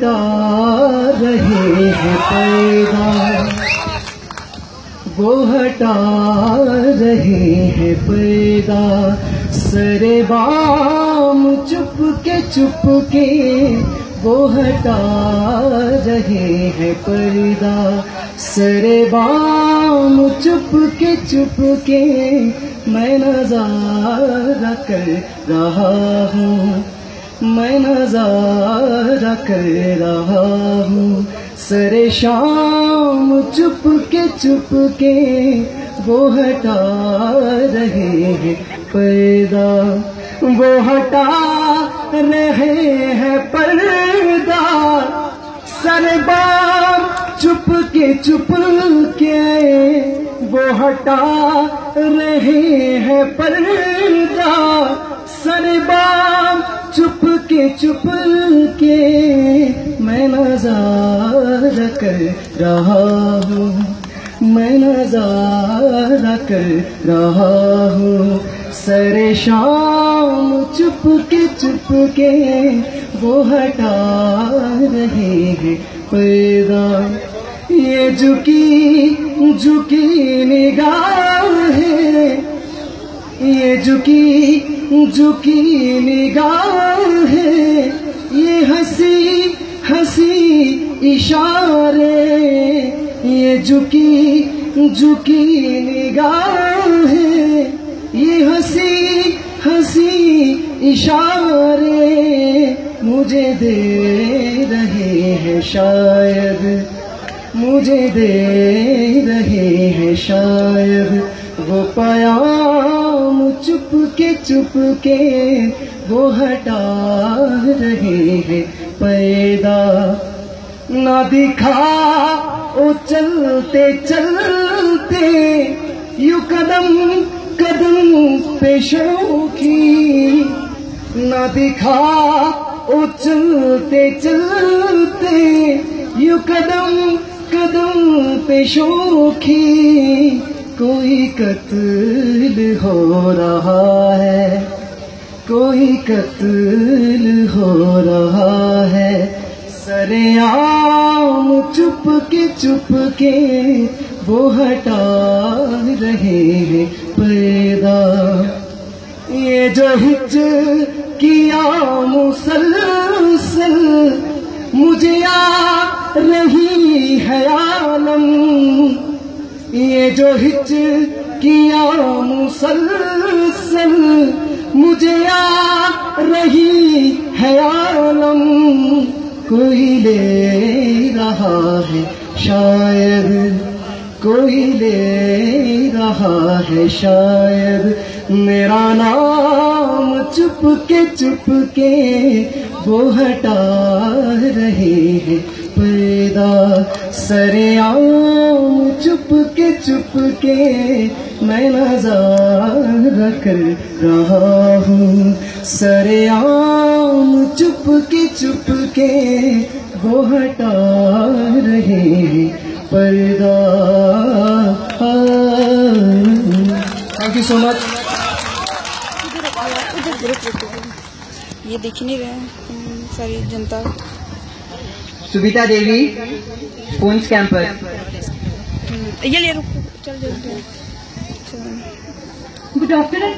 ہٹا رہے ہیں، پیدا۔ وہ ہٹا رہے ہیں، پیدا۔ سر بام چپ کے چپ کے وہ ہٹا رہے ہیں پردہ سر بام چپ کے چپ کے میں نظارہ کر رہا ہوں۔ میں نظارہ کر رہا ہوں۔ سر شام چپ کے چپ کے وہ ہٹا رہے ہیں پیدا وہ ہٹا رہے ہیں پردہ۔ سر بام چپ کے چپ کے وہ ہٹا رہے ہیں پردہ۔ سر بام چپ کے چپ کے میں نظارہ کر رہا ہوں، میں نظارہ کر رہا ہوں۔ سر شام چپ کے چپ کے وہ ہٹا رہے ہیں پیدا یہ جھکی جھکی نگاہ ہے۔ یہ جھکی جھکی نگاہ ہے، یہ ہنسی ہنسی اشارے، یہ جھکی جھکی نگاہ ہے، یہ ہنسی ہنسی اشارے مجھے دے رہے ہیں شاید، مجھے دے چپ کے وہ ہٹا رہے ہیں پیدا۔ نہ دکھا او چلتے چلتے یو قدم قدم پیشوں کی نہ دکھا او چلتے چلتے یو قدم قدم پیشوں کی کوئی قتل ہو رہا ہے، کوئی قتل ہو رہا ہے۔ سر عام چپ کے چپ کے وہ ہٹا رہے ہیں پیدا یہ جو ہچ کیا مسلسل مجھے آ رہی ہے عالم یہ جو ہچ کیا مسلسل مجھے آ رہی ہے عالم، کوئی لے رہا ہے شاید کوئی لے رہا ہے شاید میرا نام چپ کے چپ کے وہ ہٹا رہے ہیں۔ پیدا سر عام چپ کے چپ کے میں نظارہ کر رہا ہوں۔ سر عام چپ کے چپ کے وہ ہٹا رہے ہیں۔ پردہ تھینک یو سو مچ یہ دیکھ ہی نہیں رہے ہیں۔ ساری جنتا۔ سبیتا دیوی پونچ کیمپس یہ لے رکو چل جلدی گڈ آفٹر